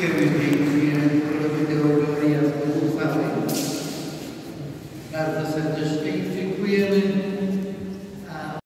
given me